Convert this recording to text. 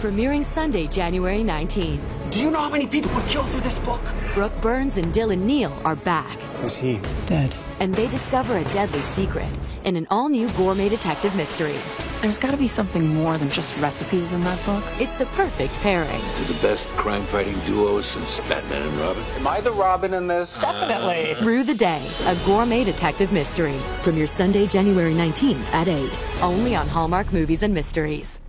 Premiering Sunday, January 19th. Do you know how many people were killed for this book? Brooke Burns and Dylan Neal are back. Is he dead? And they discover a deadly secret in an all new gourmet detective mystery. There's gotta be something more than just recipes in that book. It's the perfect pairing. They're the best crime fighting duo since Batman and Robin. Am I the Robin in this? Definitely. Roux the Day, a gourmet detective mystery. Premier Sunday, January 19th at 8. Only on Hallmark Movies and Mysteries.